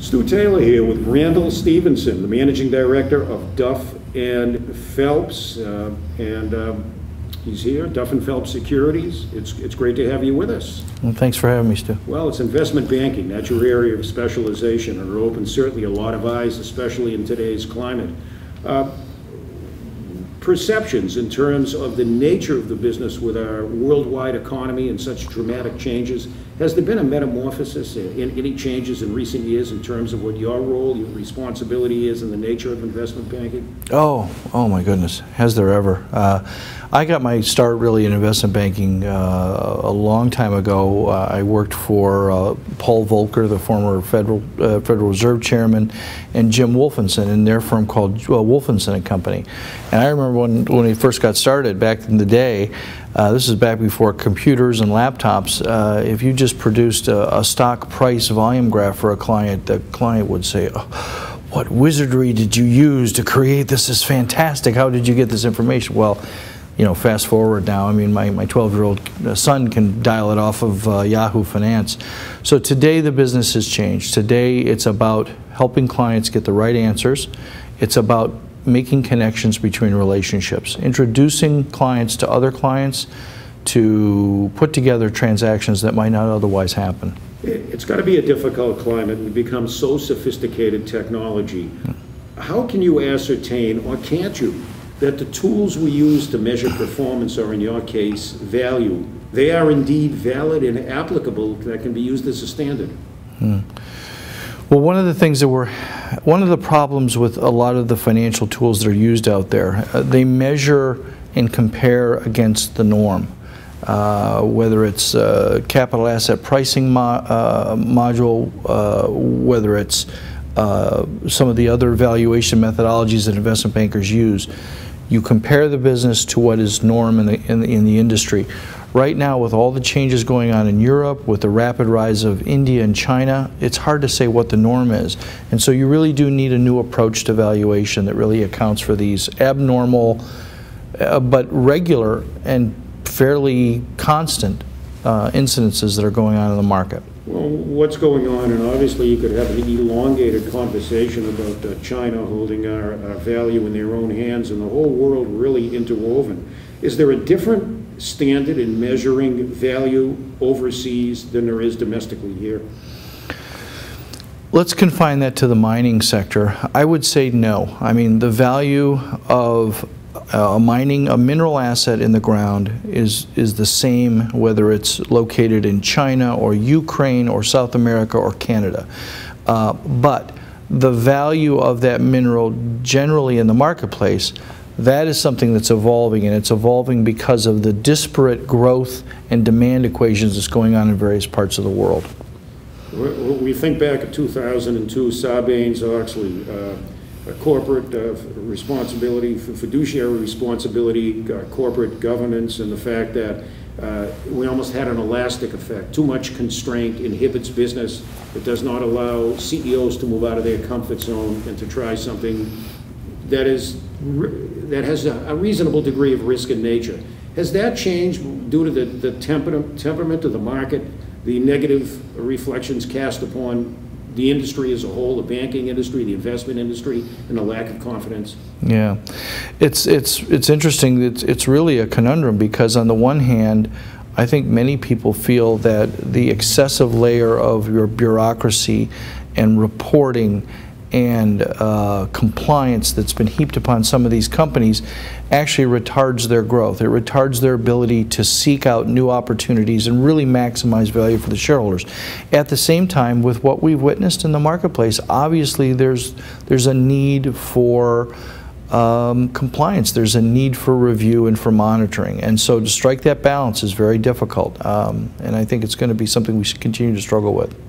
Stu Taylor here with Randal Stephenson, the managing director of Duff and Phelps, uh, and um, he's here, Duff and Phelps Securities. It's it's great to have you with us. Well, thanks for having me, Stu. Well, it's investment banking. That's your area of specialization, and it opens certainly a lot of eyes, especially in today's climate. Uh, perceptions in terms of the nature of the business with our worldwide economy and such dramatic changes. Has there been a metamorphosis in any changes in recent years in terms of what your role, your responsibility is in the nature of investment banking? Oh, oh my goodness, has there ever? Uh, I got my start really in investment banking uh, a long time ago. Uh, I worked for uh, Paul Volcker, the former Federal uh, Federal Reserve Chairman, and Jim Wolfensohn in their firm called uh, Wolfensohn and Company. And I remember when, when we first got started back in the day, uh, this is back before computers and laptops, if you just produced a, a, stock price volume graph for a client, the client would say, oh, what wizardry did you use to create this? This is fantastic. How did you get this information? Well, you know, fast forward now, I mean, my, my 12-year-old son can dial it off of uh, Yahoo Finance. So today the business has changed. Today it's about helping clients get the right answers. It's about making connections between relationships, introducing clients to other clients to put together transactions that might not otherwise happen. It's got to be a difficult climate. We've become so sophisticated technology. How can you ascertain, or can't you, that the tools we use to measure performance are, in your case, value. They are indeed valid and applicable that can be used as a standard. Hmm. Well, one of the things that we're, one of the problems with a lot of the financial tools that are used out there, uh, they measure and compare against the norm. Uh, whether it's uh, capital asset pricing mo uh, module, uh, whether it's uh, some of the other valuation methodologies that investment bankers use you compare the business to what is norm in the, in the, in the industry. Right now, with all the changes going on in Europe, with the rapid rise of India and China, it's hard to say what the norm is. And so you really do need a new approach to valuation that really accounts for these abnormal, uh, but regular and fairly constant uh, incidences that are going on in the market. Well, what's going on, and obviously you could have an elongated conversation about uh, China holding our, our, value in their own hands and the whole world really interwoven. Is there a different standard in measuring value overseas than there is domestically here? Let's confine that to the mining sector. I would say no. I mean, the value of uh, mining a mineral asset in the ground is is the same whether it's located in China or Ukraine or South America or Canada. Uh, but the value of that mineral generally in the marketplace, that is something that's evolving and it's evolving because of the disparate growth and demand equations that's going on in various parts of the world. We think back to 2002, Sarbanes-Oxley, corporate uh, responsibility, fiduciary responsibility, uh, corporate governance, and the fact that uh, we almost had an elastic effect. Too much constraint inhibits business. It does not allow CEOs to move out of their comfort zone and to try something that is that has a, a reasonable degree of risk in nature. Has that changed due to the, the temperament, temperament of the market, the negative reflections cast upon the industry as a whole, the banking industry, the investment industry, and the lack of confidence? Yeah, it's it's it's interesting. It's it's really a conundrum because on the one hand, I think many people feel that the excessive layer of your bureaucracy and reporting and uh, compliance that's been heaped upon some of these companies actually retards their growth. It retards their ability to seek out new opportunities and really maximize value for the shareholders. At the same time, with what we've witnessed in the marketplace, obviously there's there's a need for um, compliance. There's a need for review and for monitoring. And so to strike that balance is very difficult. Um, and I think it's going to be something we should continue to struggle with.